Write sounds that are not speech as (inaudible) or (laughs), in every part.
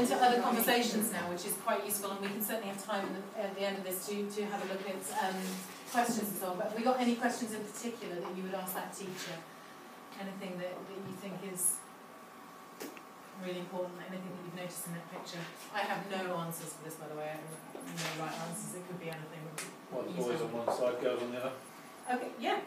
into other conversations now, which is quite useful, and we can certainly have time at the, at the end of this to, to have a look at um, questions and so on. But have we got any questions in particular that you would ask that teacher? Anything that, that you think is really important, anything that you've noticed in that picture? I have no answers for this, by the way, I have no right answers, it could be anything. Well, the boys on one side, girls on the other. Okay, yeah,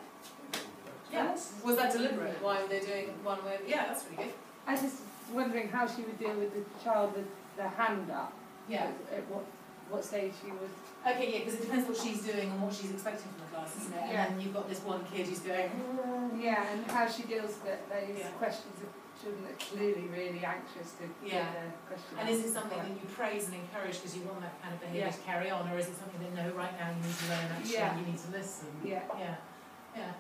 yeah. Was that deliberate? Why were they doing one way? Yeah, that's really good. I just wondering how she would deal with the child with the hand up. Yeah. At, at what what stage she would. Okay, yeah, because it depends what she's doing and what she's expecting from the class, isn't it? Yeah. And then you've got this one kid who's going, mm. Yeah, and how she deals with those Yeah. questions of children that are clearly really anxious to Yeah. get their question. and is it something that you praise and encourage because you want that kind of behaviour Yeah. to carry on, or is it something that no, right now you need to learn actually, Yeah. you need to listen? Yeah. Yeah, yeah.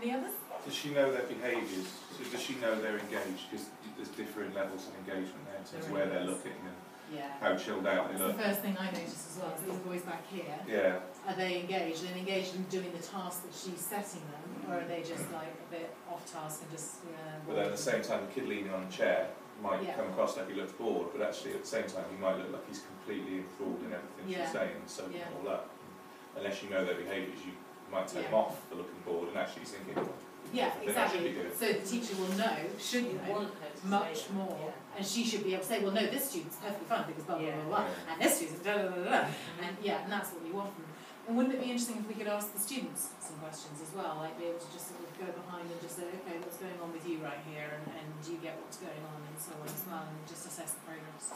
Any others? Does she know their behaviours? So does she know they're engaged? Because there's different levels of engagement there in terms of where they're looking and Yeah. how chilled out they That's the first thing I noticed as well, is these boys back here, Yeah, are they engaged and engaged in doing the task that she's setting them, or are they just like a bit off task and just, yeah. but then at the same time, the kid leaning on a chair might Yeah. come across like he looks bored, but actually at the same time, he might look like he's completely enthralled in everything Yeah. she's saying and soaking Yeah. it all up. Unless you know their behaviours, you might take them Yeah. off for looking bored and actually he's thinking, Yeah, Then that should be exactly. good. So the teacher will know, should know, much more, and she should be able to say, well, no, this student's perfectly fine because blah, blah, Yeah. blah, blah, and this student's da, da, da, da, da. And yeah, and that's what you want from them. And wouldn't it be interesting if we could ask the students some questions as well, like be able to just sort of go behind and just say, okay, what's going on with you right here, and, and do you get what's going on, and so on as well, and just assess the progress.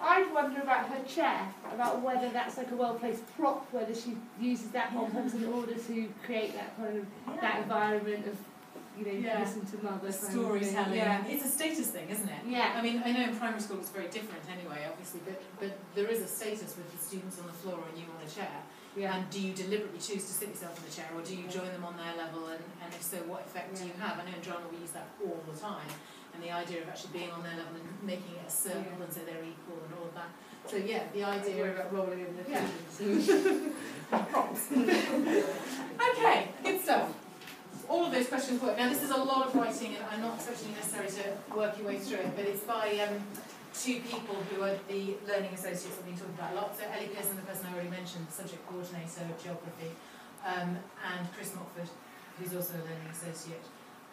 I'd wonder about her chair, about whether that's like a well placed prop, whether she uses that on purpose in order to create that kind of that environment of, you know, Yeah. listen to mother. Storytelling, Yeah. it's a status thing, isn't it? Yeah. I mean, I know in primary school it's very different anyway, obviously, but, but there is a status with the students on the floor and you on a chair. Yeah. And do you deliberately choose to sit yourself in the chair, or do you join them on their level? And, and if so, what effect do you have? I know in drama we use that all the time, and the idea of actually being on their level and making it a circle Yeah. and so they're equal and all of that. So yeah, the idea Worry of about rolling in the Yeah. (laughs) Okay, good stuff. All of those questions work. Now, this is a lot of writing, and I'm not expecting you necessarily to work your way through it, but it's by um, two people who are the learning associates I've been talking about a lot. So, Ellie Pearson, the person I already mentioned, the subject coordinator of geography, um, and Chris Mockford, who's also a learning associate.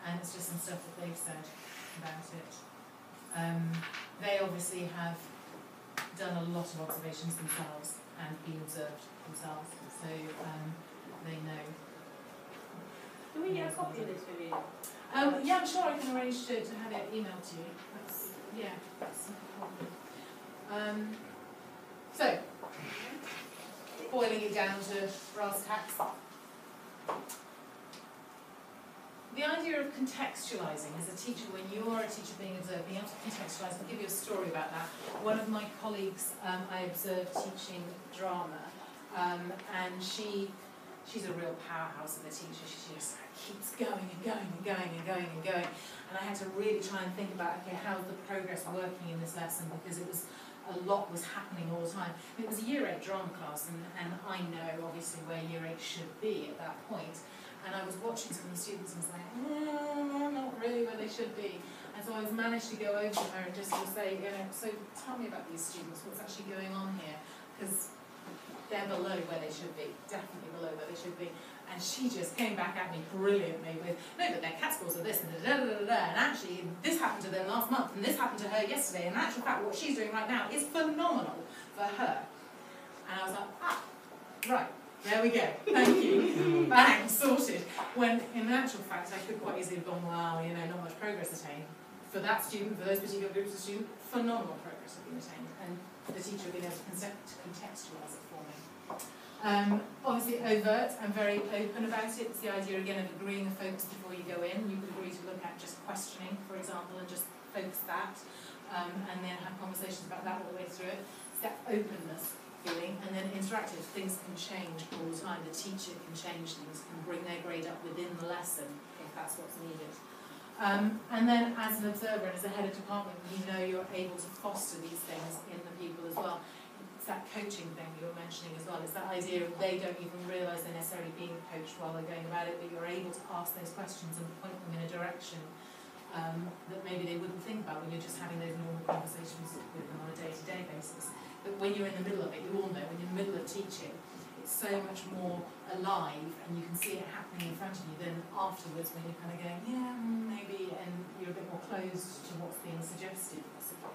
And it's just some stuff that they've said about it. Um, they obviously have done a lot of observations themselves and been observed themselves, so um, they know. Can we get a copy of this video? Um, yeah, I'm sure I can arrange to, to have it emailed to you. That's, yeah, that's not a problem. Um, so, boiling it down to brass tacks. The idea of contextualising as a teacher, when you are a teacher being observed, being able to contextualise, I'll give you a story about that. One of my colleagues um, I observed teaching drama, um, and she she's a real powerhouse of a teacher. She just keeps going and going and going and going and going. And I had to really try and think about, okay, how's the progress working in this lesson? Because it was a lot was happening all the time. It was a year eight drama class, and, and I know obviously where year eight should be at that point. And I was watching some of the students and was like, mm, not really where they should be. And so I was managed to go over to her and just of say, you know, so tell me about these students, what's actually going on here? Because they're below where they should be, definitely below where they should be. And she just came back at me brilliantly with, no, but their cat scores are this and da da da da da, and actually this happened to them last month, and this happened to her yesterday, and actual fact what she's doing right now is phenomenal for her. And I was like, ah, right, there we go, thank you, bang, sorted. When in actual fact I could quite easily have gone, wow, you know, not much progress attained. For that student, for those particular groups of students, phenomenal progress had been attained, and the teacher had been able to contextualise it for me. Um, obviously overt and very open about it. It's the idea again of agreeing a focus before you go in. You could agree to look at just questioning, for example, and just focus that, um, and then have conversations about that all the way through it. It's that openness feeling, and then interactive. Things can change all the time. The teacher can change things, can bring their grade up within the lesson if that's what's needed. Um, and then as an observer and as a head of department, you know you're able to foster these things in the people as well it's that coaching thing you were mentioning as well. It's that idea of they don't even realise they're necessarily being coached while they're going about it, but you're able to ask those questions and point them in a direction um, that maybe they wouldn't think about when you're just having those normal conversations with them on a day-to-day when you're in the middle of it, you all know, when you're in the middle of teaching, it's so much more alive and you can see it happening in front of you than afterwards when you're kind of going, yeah, maybe, and you're a bit more closed to what's being suggested, possibly.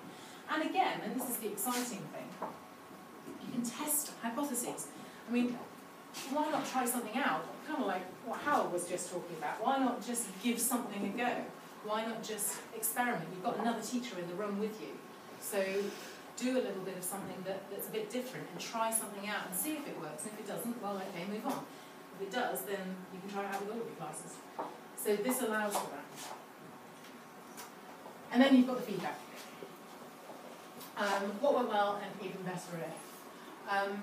And again, and this is the exciting thing, you can test hypotheses. I mean, why not try something out? Kind of like what Howard was just talking about. Why not just give something a go? Why not just experiment? You've got another teacher in the room with you. So do a little bit of something that, that's a bit different and try something out and see if it works. And if it doesn't, well, okay, move on. If it does, then you can try it out with all of your classes. So this allows for that. And then you've got the feedback. Um, what went well and even better if. Um,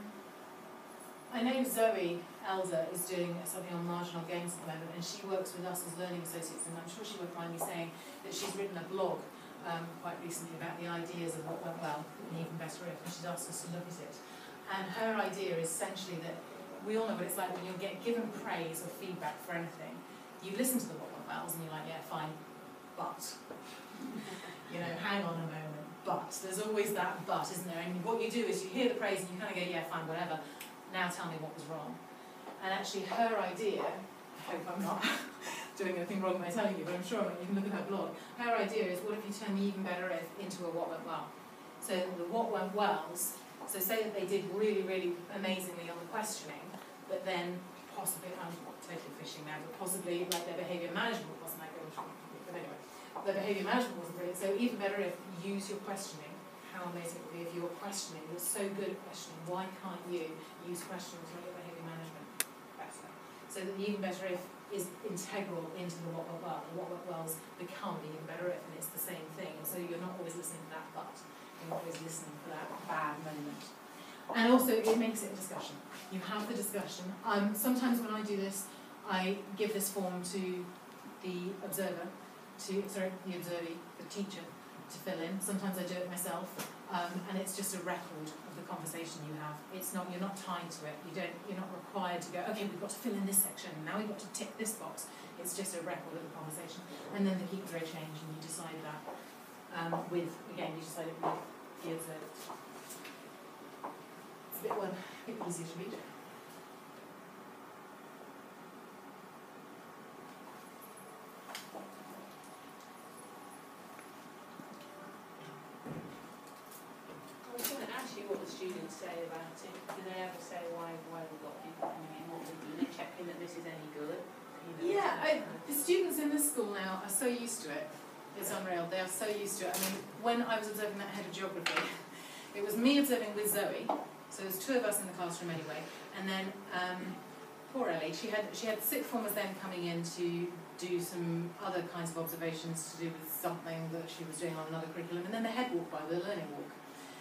I know Zoe Elder is doing something on marginal gains at the moment, and she works with us as learning associates, and I'm sure she won't mind me saying that she's written a blog um, quite recently about the ideas of what went well and even better if, and she's asked us to look at it. And her idea is essentially that we all know what it's like when you get given praise or feedback for anything. You listen to the what went wells and you're like, yeah, fine, but (laughs) you know, hang on a moment, but there's always that but, isn't there? And what you do is you hear the praise and you kind of go, yeah, fine, whatever. Now tell me what was wrong. And actually, her idea, hope I'm not (laughs) doing anything wrong by telling you, but I'm sure you can look at her blog. Her idea is what if you turn the even better if into a what went well? So the what went wells, so say that they did really, really amazingly on the questioning, but then possibly, I'm totally fishing now, but possibly like their behaviour management wasn't that but anyway, their behaviour management wasn't brilliant. So even better if you use your questioning, how amazing it would be if your questioning was so good at questioning, why can't you use questioning to make your behaviour management better? So that the even better if is integral into the what went well. The what went wells become the even better if, and it's the same thing. And so you're not always listening for that but, you're always listening for that bad moment. And also, it makes it a discussion. You have the discussion. Um, sometimes when I do this, I give this form to the observer, to sorry, the observee, the teacher, to fill in. Sometimes I do it myself, um, and it's just a record of the conversation you have. It's not you're not tied to it. You don't you're not required to go. Okay, we've got to fill in this section. Now we've got to tick this box. It's just a record of the conversation, and then the key throw change, and you decide that um, with again you decide it with observer. It's a bit one, a bit easier to read. I was going to ask you what the students say about it. Do they ever say why why we've got people coming in? What we do? They checking that this is any good. You know, Yeah, I, the students in this school now are so used to it. It's unreal. They are so used to it. I mean, when I was observing that head of geography, (laughs) it was me observing with Zoe. So there's two of us in the classroom anyway. And then um, poor Ellie, she had she had sixth formers then coming in to do some other kinds of observations to do with something that she was doing on another curriculum. And then the head walked by, the learning walk.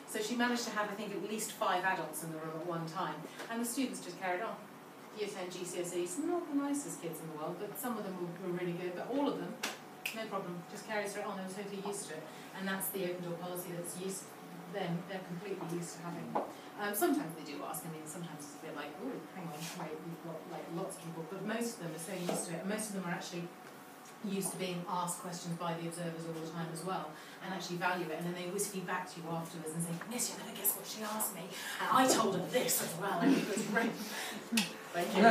So she managed to have, I think, at least five adults in the room at one time. And the students just carried on. Year 10 GCSEs, not the nicest kids in the world, but some of them were, really good, but all of them, no problem, just carried straight on, they were totally used to it. And that's the open door policy that's used, them, they're completely used to having. Um, sometimes they do ask, I mean, sometimes it's a bit like, oh, hang on, wait, we've got like lots of people, but most of them are so used to it, and most of them are actually used to being asked questions by the observers all the time as well, and actually value it, and then they always feed back to you afterwards and say, Miss, you're going to guess what she asked me, and I told her this as well, and it was great. Thank you. (laughs) you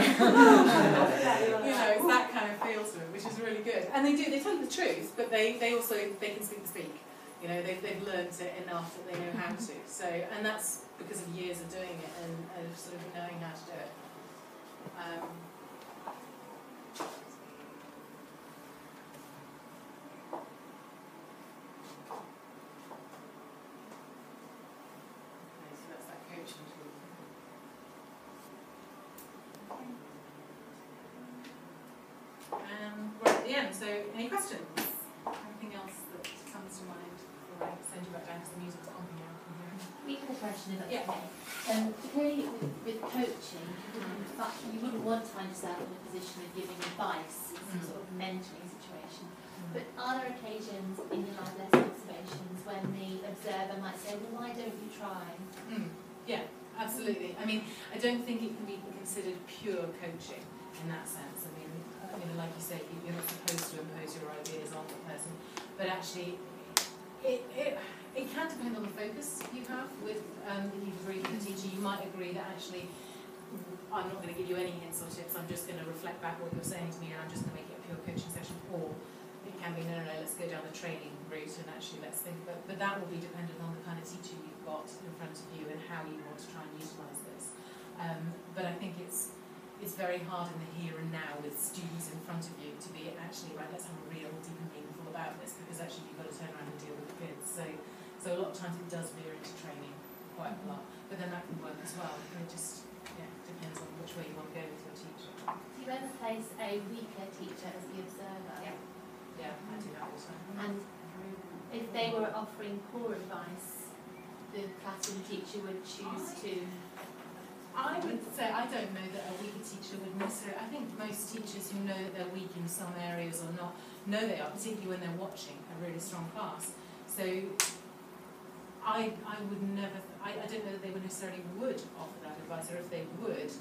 know, it's that kind of feel to it, which is really good. And they do, they tell you the truth, but they, they also, they can speak the speak. You know, they've, they've learned it enough that they know how to. So, and that's because of years of doing it and, and sort of knowing how to do it. Um, okay, so that's that coaching tool. Um, we're at the end, so any questions? Anything else that comes to mind before I send you back down because the music's pumping out from here? We have a question that's Yeah. okay. Um, clearly with, with coaching, you wouldn't, you wouldn't want to find yourself in a position of giving advice in some Mm. sort of mentoring situation. But are there occasions in your live lesson observations when the observer might say, well, why don't you try? Mm, yeah, absolutely. I mean, I don't think it can be considered pure coaching in that sense. You know, like you say, you- you're not supposed to impose your ideas on the person, but actually, It, it, it can depend on the focus you have with, um, that you've agreed with the teacher. You might agree that actually, I'm not gonna give you any hints or tips, I'm just gonna reflect back what you're saying to me and I'm just gonna make it a pure coaching session. Or it can be, no, no, no, let's go down the training route and actually let's think, but, but that will be dependent on the kind of teacher you've got in front of you and how you want to try and utilise this. Um, but I think it's, it's very hard in the here and now with students in front of you to be actually, right, let's have a real deep and meaningful about this because actually you've got to turn around and deal with the kids. So, so a lot of times it does veer into training quite a lot, but then that can work as well. It just, yeah, depends on which way you want to go with your teacher. Do you ever place a weaker teacher as the observer? Yeah. Yeah, I do that all the time. And if they were offering poor advice, the classroom teacher would choose to. I would say I don't know that a weaker teacher would necessarily. I think most teachers who know that they're weak in some areas or not know they are, particularly when they're watching a really strong class. So I I would never. I, I don't know that they would necessarily would offer that advice, or if they would,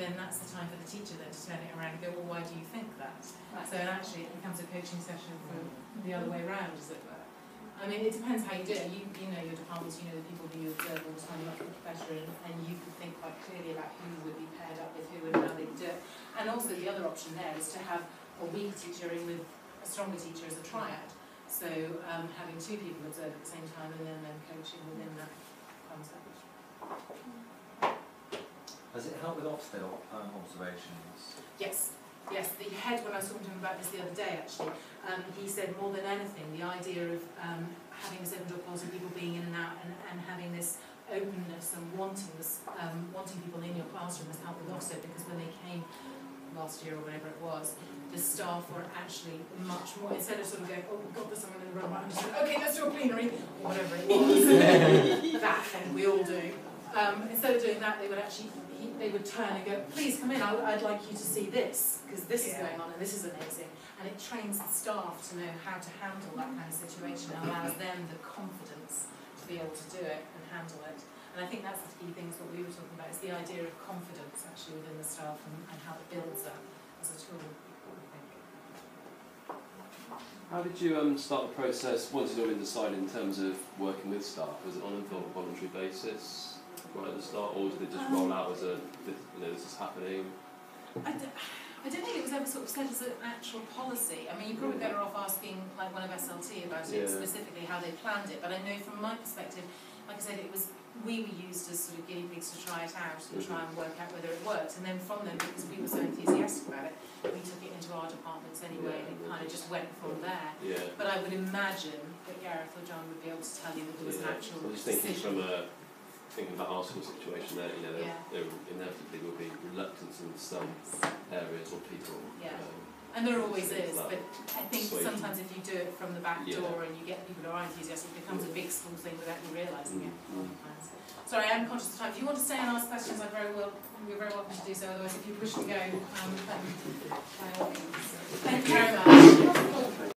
then that's the time for the teacher then to turn it around and go, well, why do you think that? So and actually it becomes a coaching session for mm-hmm. the other way around, as it were. I mean, it depends how you do it. You, you know your departments, you know the people who you observe all the time much, better, and, and you can think quite clearly about who would be paired up with who and how they do it. And also the other option there is to have a weaker teacher in with a stronger teacher as a triad. So um, having two people observe at the same time and then them coaching within that concept. Has it helped with Ofsted um, observations? Yes, yes. The head, when I was talking to him about this the other day, actually, um, he said more than anything, the idea of um, having this open door policy, people being in and out, and, and having this openness and wanting this, um, wanting people in your classroom has helped with Ofsted because when they came last year or whatever it was, the staff were actually much more instead of sort of going, oh God, there's someone in the room, I'm just like, okay, let's do a plenary or whatever it was. (laughs) that thing we all do. Um, instead of doing that, they would actually they would turn and go, please come in, I, I'd like you to see this because this is going on and this is amazing. And it trains the staff to know how to handle that kind of situation and allows them the confidence to be able to do it and handle it. And I think that's the key things what we were talking about is the idea of confidence actually within the staff and, and how it builds up as a tool. How did you um, start the process once you'd already decided in terms of working with staff? Was it on a voluntary basis right at the start, or did it just roll out as a, you know, this is happening? I don't, think it was ever sort of set as an actual policy. I mean, you're probably mm. better off asking like one of SLT about it Yeah. specifically how they planned it. But I know from my perspective, like I said, it was we were used as sort of guinea pigs to try it out and try mm-hmm. and work out whether it worked. And then from them, because we were so enthusiastic about it, we took it into our departments anyway, and it kind of just went from there. Yeah. But I would imagine that Gareth or John would be able to tell you that there was an actual I'm just thinking decision. from a thinking about our school situation there, you know, there, Yeah. there inevitably will be reluctance in some areas or people. Yeah. Um, And there always is, but I think persuasion. sometimes if you do it from the back Yeah. door and you get people who are enthusiastic, it becomes a big school thing without you realising it. Mm, mm. Sorry, I am conscious of time. If you want to stay and ask questions, I'm very well, you're very welcome to do so. Otherwise, if you wish to go, um, then (laughs) by all means. Thank you very much.